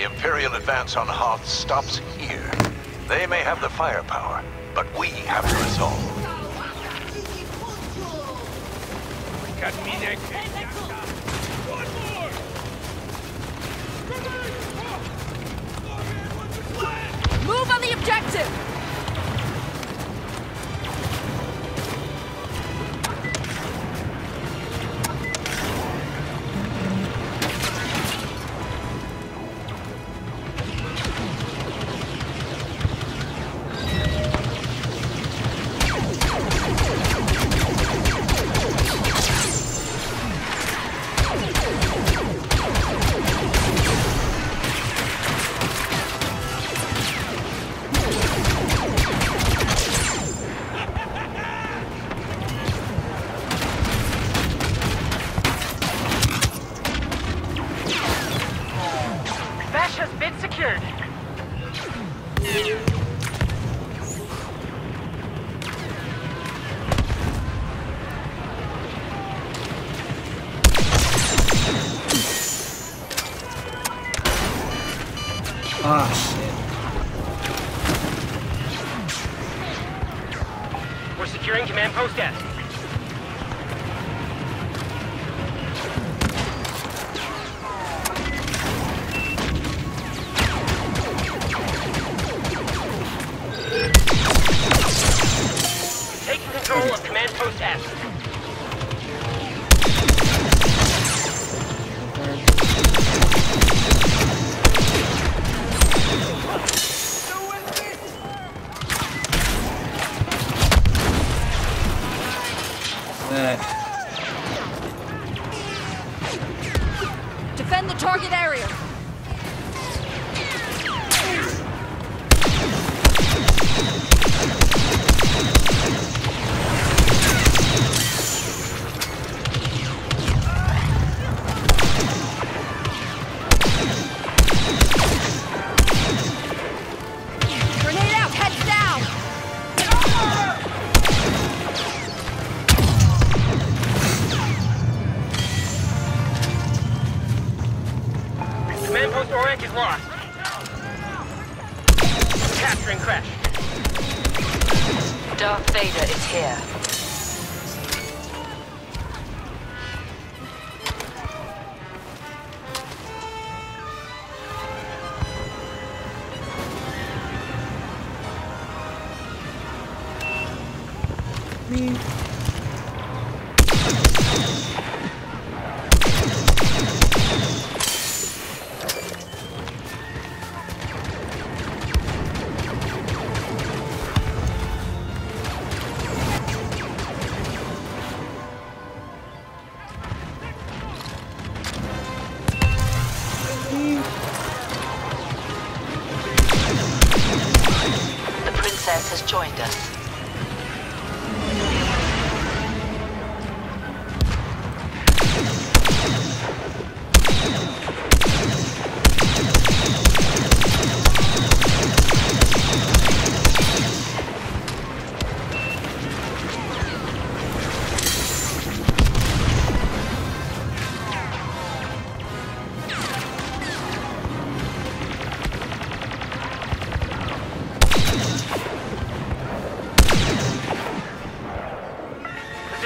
The Imperial advance on Hoth stops here. They may have the firepower, but we have the resolve. Move on the objective! Ah, shit. We're securing command post S. Taking control of command post S. Crash. Darth Vader is here.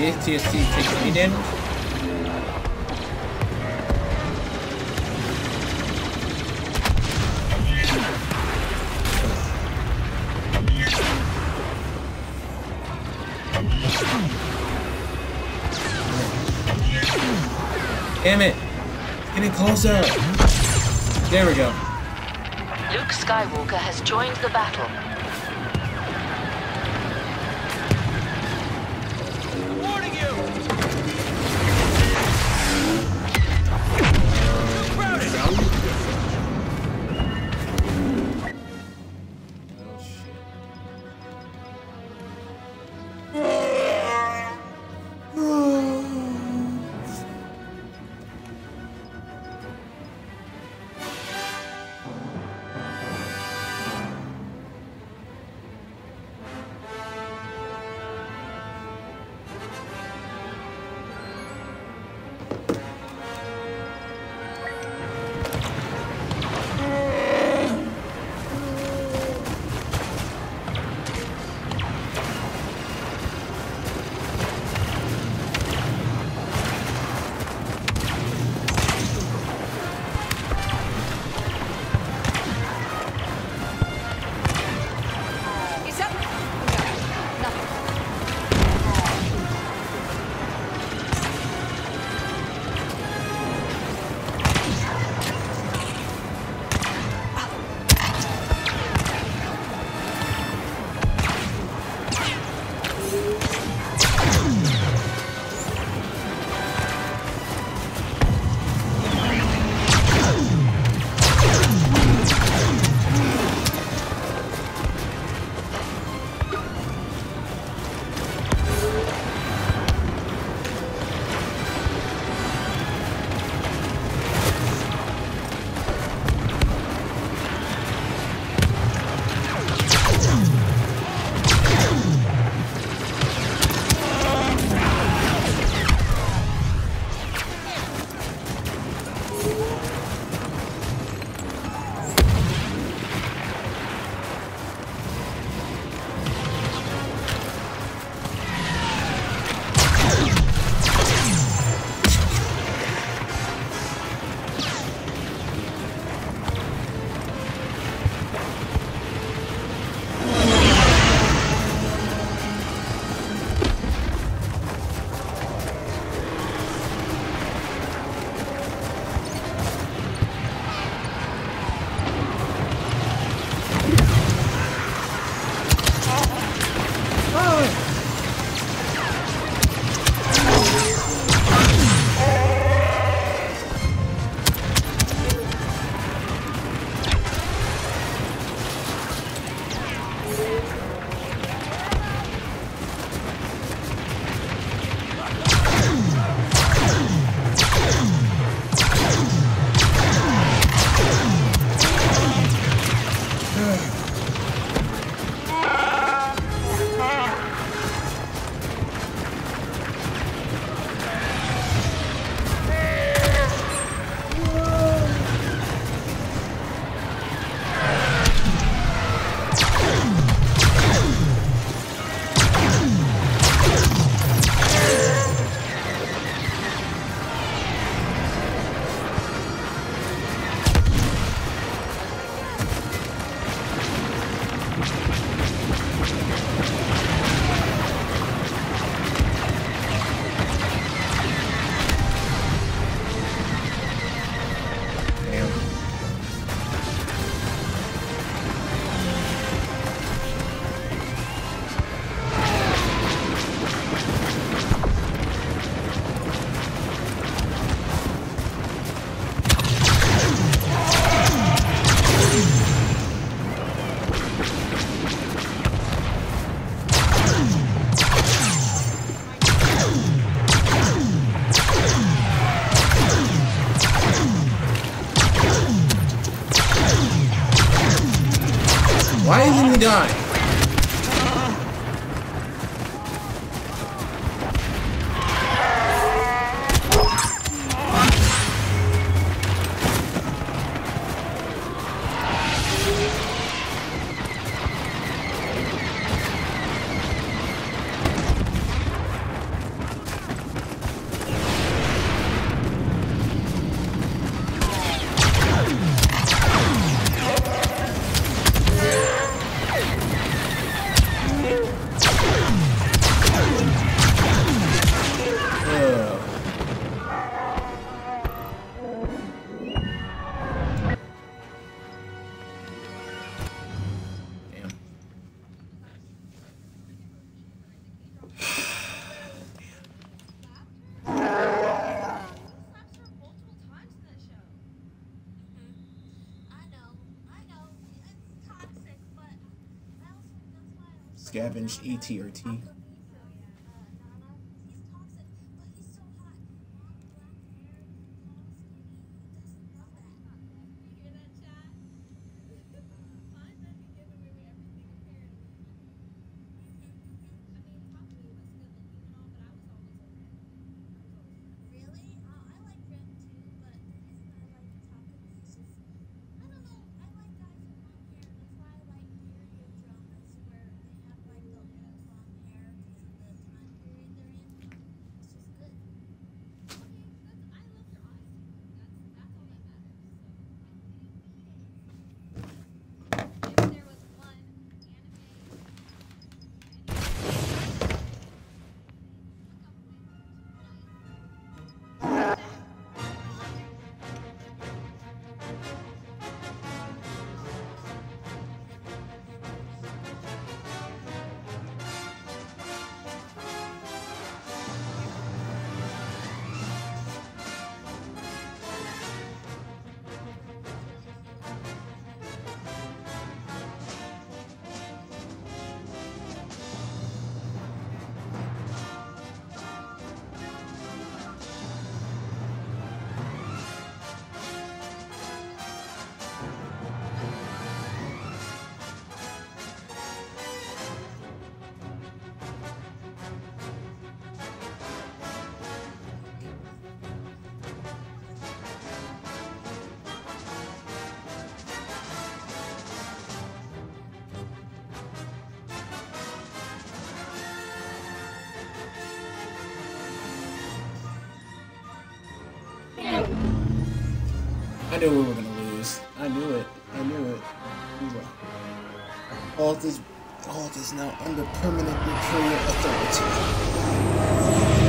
Takes me. Damn it! It's getting closer! There we go. Luke Skywalker has joined the battle. Why Scavenged T. I knew we were gonna lose. I knew it. I knew it. All this, all this now under permanent imperial authority.